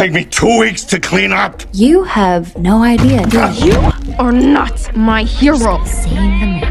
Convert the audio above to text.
Take me two weeks to clean up. You have no idea, do you? You are not my hero. Save the man.